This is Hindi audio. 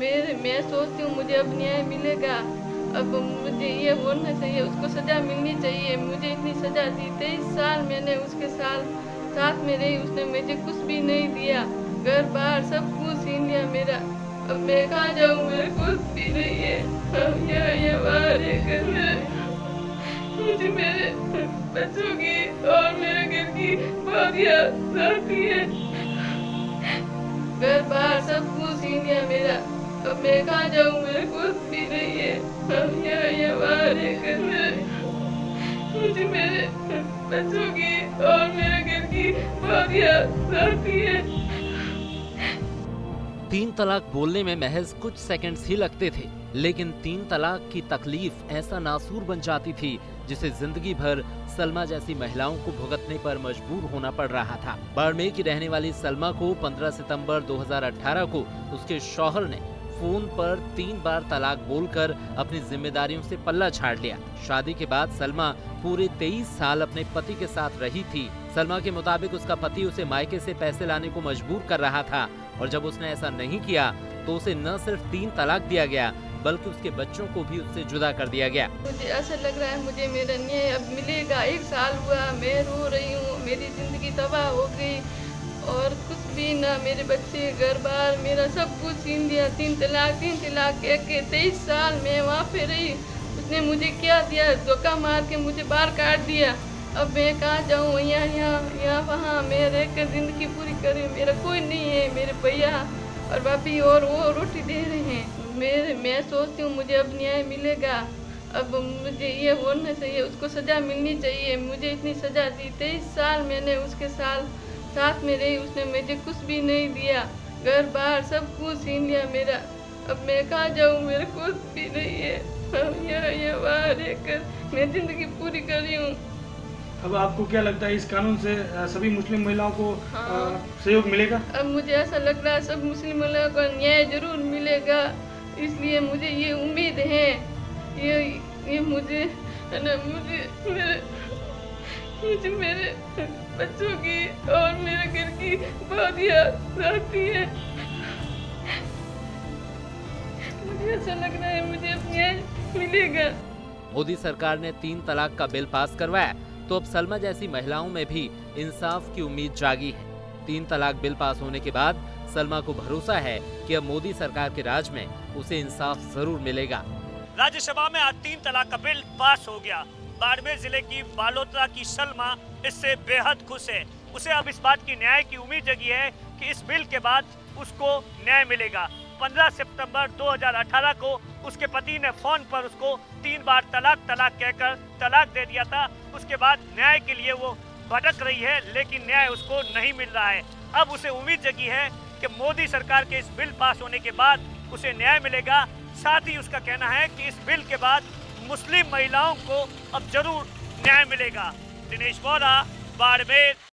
मेरे, मैं सोचती हूँ मुझे अब न्याय मिलेगा। अब मुझे ये बोलना चाहिए, उसको सजा मिलनी चाहिए। मुझे इतनी सजा दी, तेईस साल मैंने उसके साथ साथ में रही, उसने मुझे कुछ भी नहीं दिया। घर, बाहर, सब कुछ छीन लिया मेरा। अब मैं कहाँ जाऊँ? मेरे कुछ भी नहीं है। अब यहाँ ये बाहर है में मुझे मेरे बच्चों की और मेरे घर की बहुत आती है। मेरे कुछ भी नहीं है बाहर मुझे मेरे बच्चों की और मेरे घर की बहुत है तीन तलाक बोलने में महज कुछ सेकंड्स ही लगते थे, लेकिन तीन तलाक की तकलीफ़ ऐसा नासूर बन जाती थी, जिसे ज़िंदगी भर सलमा जैसी महिलाओं को भुगतने पर मजबूर होना पड़ रहा था। बाड़मेर की रहने वाली सलमा को 15 सितंबर 2018 को उसके शौहर ने फ़ोन पर तीन बार तलाक बोलकर अपनी जिम्मेदारियों से पल्ला झाड़ लिया। शादी के बाद सलमा पूरे 23 साल अपने पति के साथ रही थी। सलमा के मुताबिक उसका पति उसे मायके से पैसे लाने को मजबूर कर रहा था और जब उसने ऐसा नहीं किया तो उसे न सिर्फ़ तीन तलाक दिया गया, बल्कि उसके बच्चों को भी उससे जुदा कर दिया गया। मुझे ऐसा लग रहा है, मुझे मेरा न्याय अब मिलेगा। एक साल हुआ, मैं रो रही हूँ, मेरी ज़िंदगी तबाह हो गई। और कुछ भी ना, मेरे बच्चे घर बार, मेरा सब कुछ छीन दिया तीन तलाक तीन तलाक कह के तेईस साल मैं वहाँ पे रही। उसने मुझे क्या दिया? धोखा मार के मुझे बाहर काट दिया। अब मैं कहाँ जाऊँ? यहाँ यहाँ यहाँ, वहाँ मैं रह कर ज़िंदगी पूरी करी। मेरा कोई नहीं है, मेरे भैया। और भाभी और वो रोटी दे रहे हैं। मेरे, मैं सोचती हूँ मुझे अब न्याय मिलेगा। अब मुझे ये बोलना चाहिए, उसको सजा मिलनी चाहिए। मुझे इतनी सजा दी। तेईस साल मैंने उसके साथ साथ में रही उसने मुझे कुछ भी नहीं दिया। घर बाहर सब कुछ छीन लिया मेरा। अब मैं कहाँ जाऊँ? मेरे कुछ भी नहीं है। यहाँ रहकर मैं ज़िंदगी पूरी कर रही हूँ। अब आपको क्या लगता है इस कानून से सभी मुस्लिम महिलाओं को हाँ। सहयोग मिलेगा? अब मुझे ऐसा लग रहा है सब मुस्लिम महिलाओं को न्याय ज़रूर मिलेगा। इसलिए मुझे ये उम्मीद है। ये ये मुझे ना मुझे मेरे मुझे मेरे बच्चों की और मेरे घर की बहुत याद आती है। मुझे ऐसा लग रहा है मुझे न्याय मिलेगा। मोदी सरकार ने तीन तलाक का बिल पास करवाया तो अब सलमा जैसी महिलाओं में भी इंसाफ की उम्मीद जागी है। तीन तलाक बिल पास होने के बाद सलमा को भरोसा है कि अब मोदी सरकार के राज में उसे इंसाफ ज़रूर मिलेगा। राज्यसभा में आज तीन तलाक का बिल पास हो गया। बाड़मेर ज़िले की बालोतरा की सलमा इससे बेहद खुश है। उसे अब इस बात की न्याय की उम्मीद जगी है कि इस बिल के बाद उसको न्याय मिलेगा। 15 सितंबर 2018 को उसके पति ने फ़ोन पर उसको तीन बार तलाक तलाक कहकर तलाक दे दिया था। उसके बाद न्याय के लिए वो भटक रही है, लेकिन न्याय उसको नहीं मिल रहा है। अब उसे उम्मीद जगी है कि मोदी सरकार के इस बिल पास होने के बाद उसे न्याय मिलेगा। साथ ही उसका कहना है कि इस बिल के बाद मुस्लिम महिलाओं को अब ज़रूर न्याय मिलेगा। दिनेश बोरा बाड़मेर।